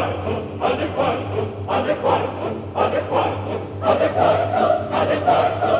adequatus, adequatus, adequatus, adequatus, adequatus, adequatus, adequatus,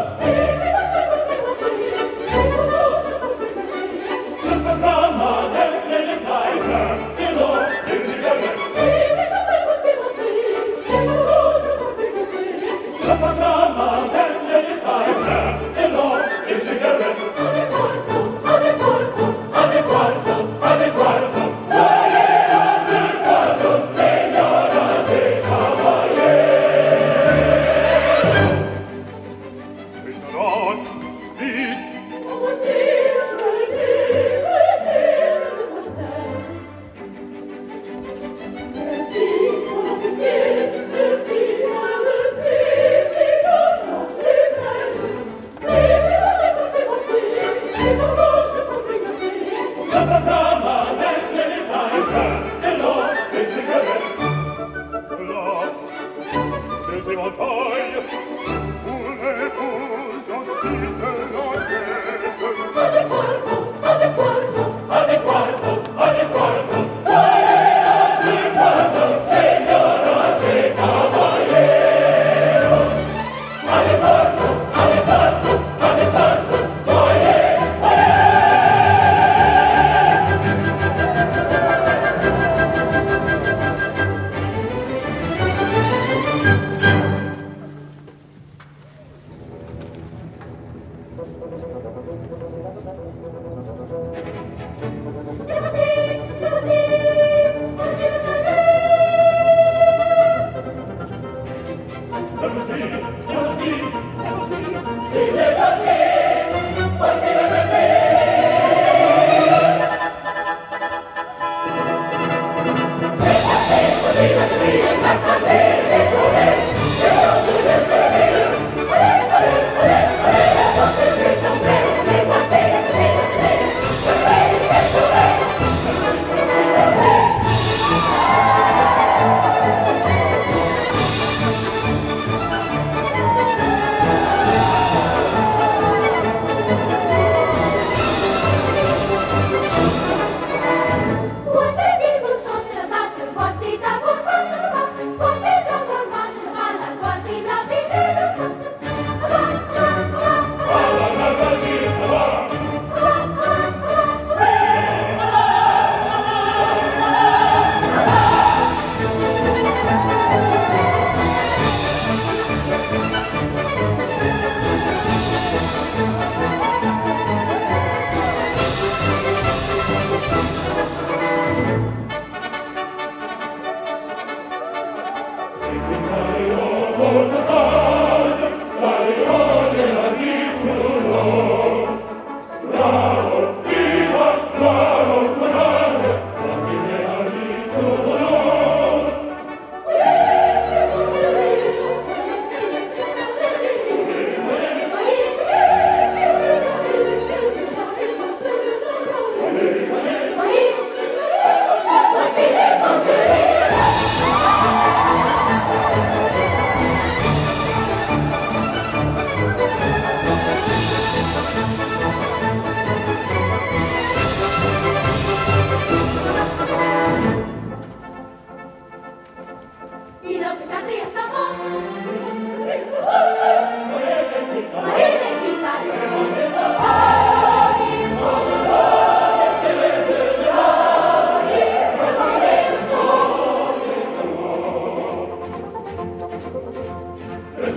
Rosie, Rosie, Rosie, Rosie, It's